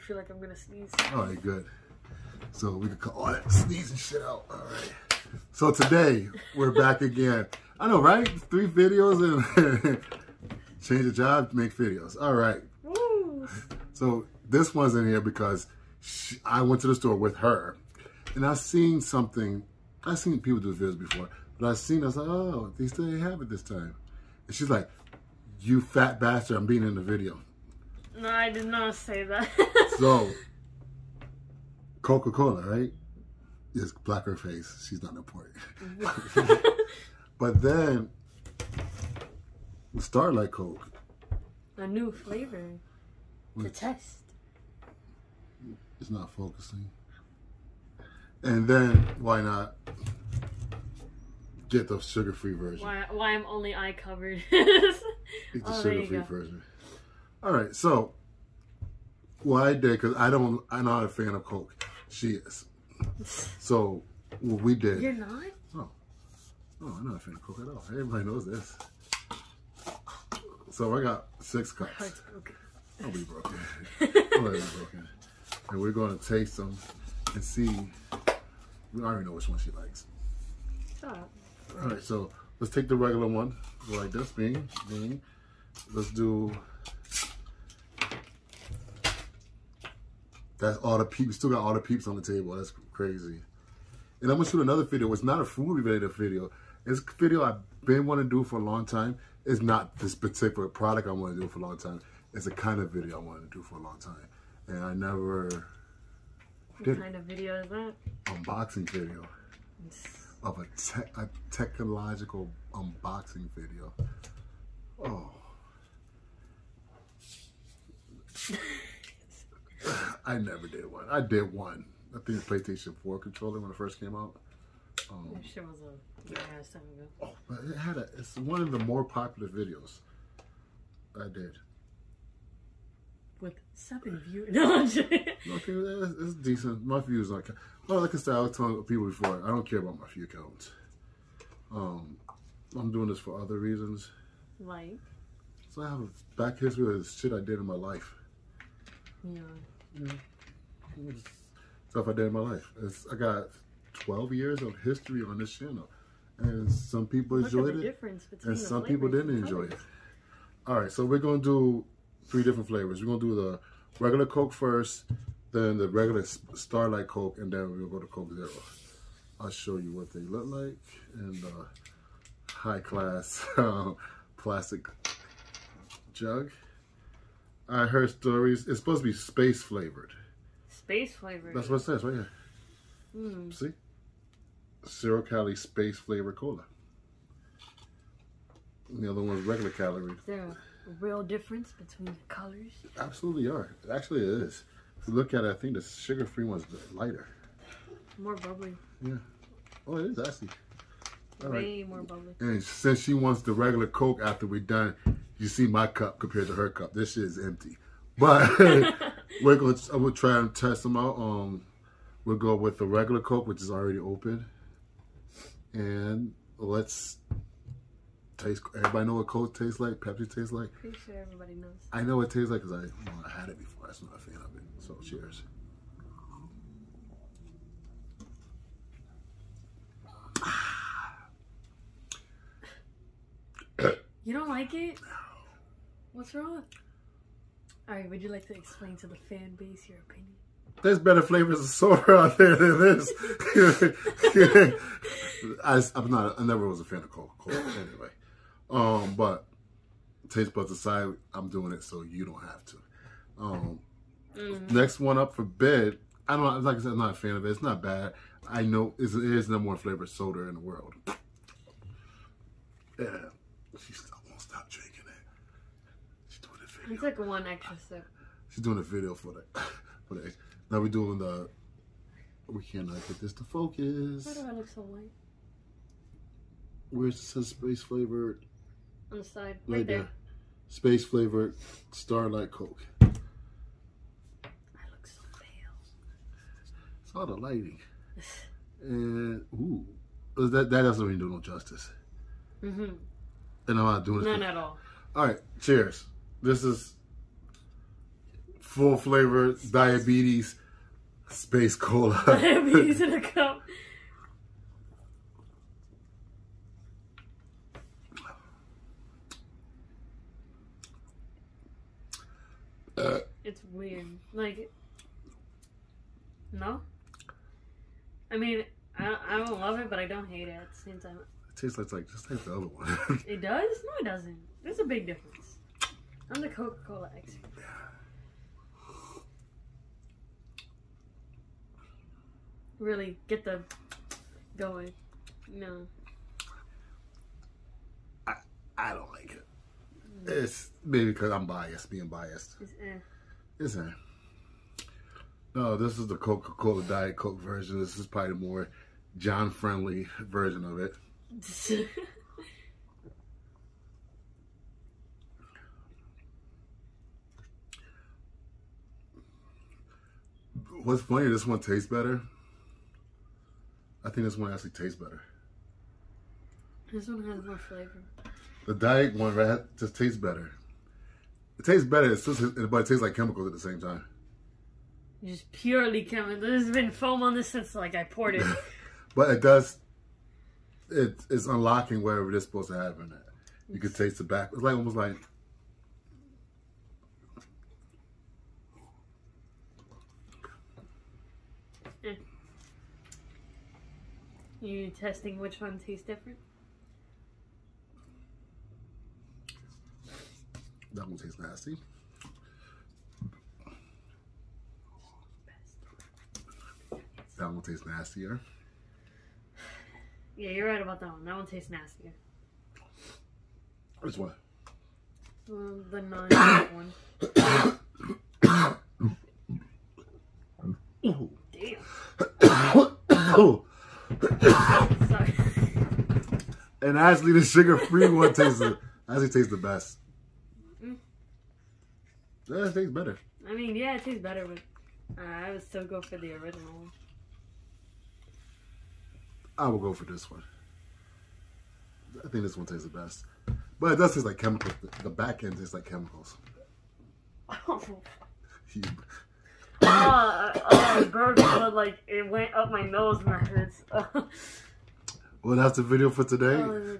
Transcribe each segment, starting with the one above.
feel like I'm gonna sneeze. All right, good. So we can cut all that sneezing shit out. All right. So today we're back again. I know, right? Three videos and change the job, make videos. All right. Woo! So this one's in here because she, I went to the store with her, and I seen something. I seen people do videos before, but I seen. I was like, oh, they still have it this time. And she's like, "You fat bastard! I'm being in the video." No, I did not say that. So, Coca Cola, right? Is black her face. She's not important. but then, Starlight Coke. A new flavor to Which- test. It's not focusing. And then, why not get the sugar free version? Why? Why I'm only eye covered? Get the Oh, sugar free version. All right, so what I did because I don't, I'm not a fan of Coke. She is. So what we did. You're not. Oh. oh, I'm not a fan of Coke at all. Everybody knows this. So I got six My cups. heart's broken. Don't be broken. It be broken. And we're going to taste them and see. We already know which one she likes. Shut up. All right, so let's take the regular one. Like this, bing, bing. Let's do. That's all the peeps. Still got all the peeps on the table. That's crazy. And I'm gonna shoot another video. It's not a food related video. It's a video I've been wanting to do for a long time. It's not this particular product I want to do for a long time. It's a kind of video I wanted to do for a long time, and I never What Did- kind of video is that? unboxing video of a, te- a technological unboxing video. Oh. I never did one. I did one. I think the PlayStation 4 controller when it first came out. Um, That shit was a long ass time ago. oh, but it had a. It's one of the more popular videos. I did. With seven views. No, I'm just- Okay, it's, it's decent. My views on. Well, like I said, I was telling people before, I don't care about my view counts. Um, I'm doing this for other reasons. like, So I have a back history of shit I did in my life. You know, Stuff I did in my life. It's, I got 12 years of history on this channel. And some people look enjoyed the it, difference between and the some people didn't enjoy it. All right, so we're going to do three different flavors. We're going to do the regular Coke first, then the regular Starlight Coke, and then we'll go to Coke Zero. I'll show you what they look like in the high class uh, plastic jug. I heard stories. It's supposed to be space flavored. Space flavored. That's what it says right here. Mm. See? Zero calorie space flavored cola. And the other one's regular calorie. Is there a real difference between the colors? Absolutely are. Actually, it is. If you look at it, I think the sugar free one's lighter. More bubbly. Yeah. Oh, it is actually. All right. Way more bubbly. And since she wants the regular Coke after we're done, you see my cup compared to her cup. This shit is empty. But we're going to, I'm going to try and test them out. Um, We'll go with the regular Coke, which is already open. And let's taste. Everybody know what Coke tastes like? Pepsi tastes like? Pretty sure everybody knows. I know what it tastes like because I, well, I had it before. I'm not a fan of it. So cheers. You don't like it? What's wrong? Alright, would you like to explain to the fan base your opinion? There's better flavors of soda out there than this. I, am not. I never was a fan of Coca Cola anyway. Um, but taste buds aside, I'm doing it so you don't have to. Um, next one up for bed. I don't like I said. I'm not a fan of it. It's not bad. I know it's, it is number one flavored soda in the world. Yeah, she still won't stop drinking it. She's doing like one extra sip. She's doing a video for the for the. Now we're doing the. We cannot get this to focus. Why do I look so white? Where's it says space flavored? On the side. Right Right, there. there. Space flavored Starlight Coke. I look so pale. It's all the lighting. And ooh, that that doesn't even do no justice. Mm-hmm. And I'm not doing this. None at all. All right, cheers. This is full flavor diabetes space cola. Diabetes in a cup. Uh, It's weird. Like, no. I mean, I, I don't love it, but I don't hate it at the same time. it tastes like, like just like the other one. It does? No, it doesn't. There's a big difference. I'm the Coca Cola expert. Really get the going. No. I, I don't like it. It's maybe because I'm biased, being biased. It's, eh. It's a, no, this is the Coca Cola Diet Coke version. This is probably the more John friendly version of it. What's funny, this one tastes better. I think this one actually tastes better. this one has more flavor. The diet one right, just tastes better. It tastes better, it's just, but it tastes like chemicals at the same time. Just purely chemical. There's been foam on this since like I poured it. But it does, it, it's unlocking whatever it's supposed to have in it. You can taste the back. It's like almost like, you testing which one tastes different? that one tastes nasty. That one tastes nastier. Yeah, you're right about that one. That one tastes nastier. Which one? Um, the non one. Damn. Sorry. And actually, the sugar-free one tastes the, actually tastes the best. Mm. Yeah, it tastes better. I mean, yeah, it tastes better, but uh, I would still go for the original one. I will go for this one. I think this one tastes the best. But it does taste like chemicals. The- The back end tastes like chemicals. You- uh, uh, gurgled, but like it went up my nose and it hurts. Well, that's the video for today. Oh,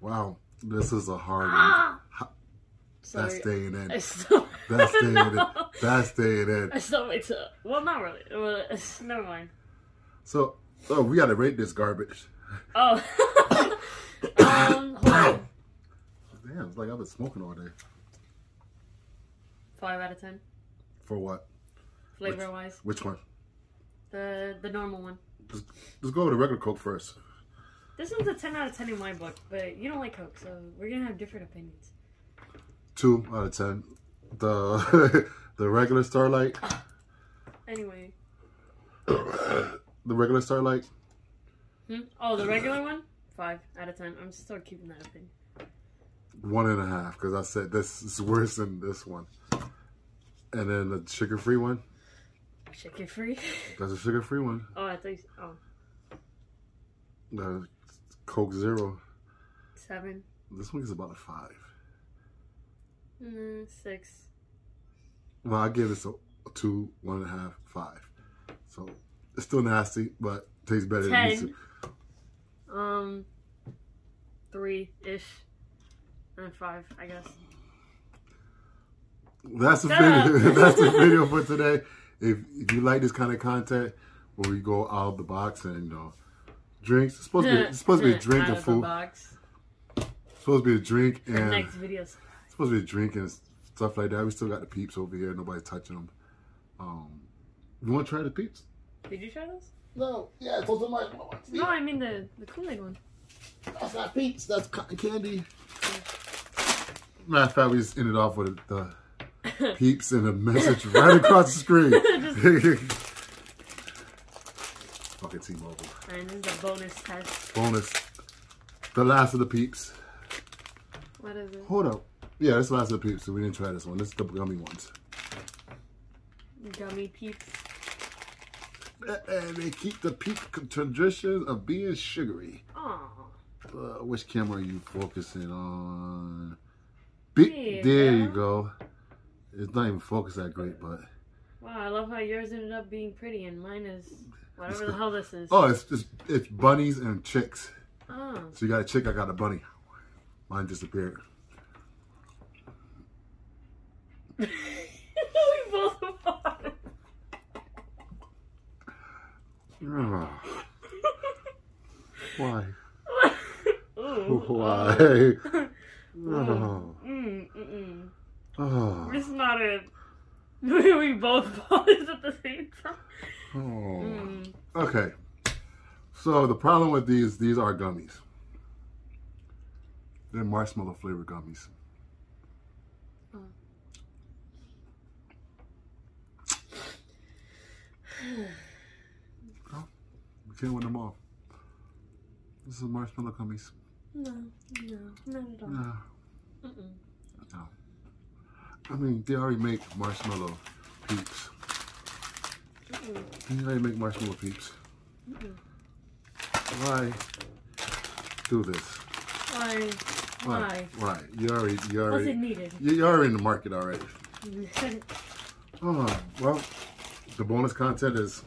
Wow, this is a hard one. ah! That's Sorry. staying in. Still, That's staying in. That's staying in. I still wait to. Well, not really. Well, never mind. So, oh, we gotta rate this garbage. Oh. um. Damn, it's like I've been smoking all day. Five out of ten, For what? Flavor wise. Which one? The the normal one. Let's go with the regular Coke first. This one's a ten out of ten in my book, but you don't like Coke, so we're gonna have different opinions. Two out of ten. The the regular Starlight. Anyway. The regular Starlight. Hmm? Oh, the regular one? Five out of ten. I'm still keeping that opinion. One and a half, because I said this is worse than this one. And then the sugar free one. Chicken free. That's a sugar free one. Oh, I thought. You, oh, The Coke Zero. seven, This one is about a five. mm, six. Well, I give this a, two, one and a half, five. So it's still nasty, but tastes better than Ten. Um, three ish, and five, I guess. That's the video. That's the video for today. If if you like this kind of content, where we go out of the box and you know, drinks. It's supposed to be it's supposed to be a drink Out and of the food. box. It's supposed to be a drink and next videos. it's supposed to be a drink and stuff like that. We still got the peeps over here. Nobody's touching them. Um, you want to try the peeps? Did you try those? No. Yeah, it's supposed to my. No, I mean the the Kool Aid one. That's not peeps. That's cotton candy. Matter of fact, we just ended off with the peeps and a message right across the screen. Fucking T-Mobile. And this is a bonus test. Bonus. The last of the peeps. What is it? Hold up. Yeah, this is the last of the peeps, so we didn't try this one. This is the gummy ones. Gummy peeps. And they keep the peep tradition of being sugary. Aw. Uh, which camera are you focusing on? Be- there you go. It's not even focused that great, but Wow, I love how yours ended up being pretty and mine is whatever the hell this is. oh, it's just it's bunnies and chicks. Oh. So you got a chick, I got a bunny. Mine disappeared. we both. Ugh. Why? Why? Oh. Mm, mm, Oh. mm. It's not it. we both paused at the same time. Oh. Mm. Okay. So the problem with these, these are gummies. They're marshmallow flavored gummies. Oh. Oh, we can't win them all. This is marshmallow gummies. No, no, not at all. No, Mm-mm. no. I mean, they already make marshmallow peeps. Mm-mm. They already make marshmallow peeps. Mm-mm. Why do this? Why? Why? Why? You already, you Was already, it needed? you- you're already in the market already. Oh, well, the bonus content is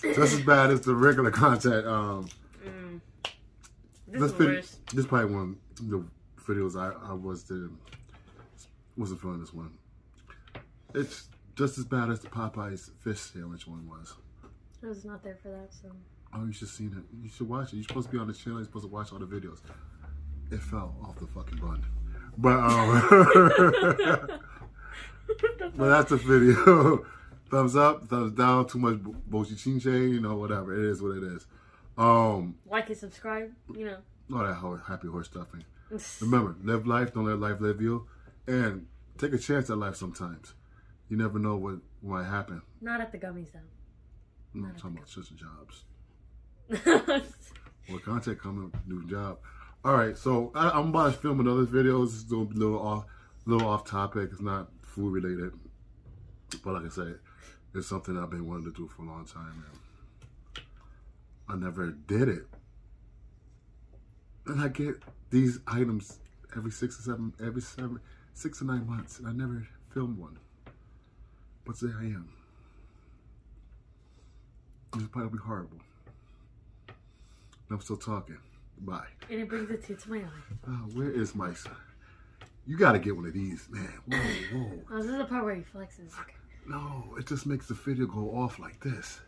just as bad as the regular content. Um, mm. This this is worse. this is probably one of the videos I, I was the wasn't feeling this one. It's just as bad as the Popeyes fish sandwich one was. I was not there for that, so. Oh, you should see it. You should watch it. You're supposed to be on the channel. You're supposed to watch all the videos. It fell off the fucking bun. But um, but that's the video. thumbs up, thumbs down. Too much bochi chinche, you know, whatever. It is what it is. Um, like and subscribe, you know. all that happy horse stuffing. Remember, live life, don't let life live you, and take a chance at life sometimes. You never know what might happen. Not at the gummies, though. I'm not talking about such jobs. Well, content coming, up, new job. All right, so I, I'm about to film another video. This is a little off, little off topic. It's not food related, but like I said, it's something I've been wanting to do for a long time, and I never did it. And I get these items every six or seven, every seven, six or nine months, and I never filmed one. But there I am. This is probably horrible. I'm still talking. Bye. and it brings a tear to my eye. Oh, where is my son? You gotta get one of these, man. Whoa, whoa. Oh, this is the part where he flexes. Okay. No, it just makes the video go off like this.